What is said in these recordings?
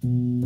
you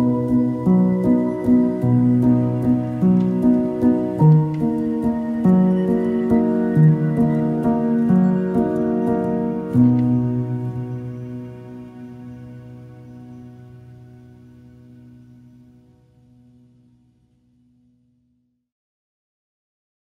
Amen.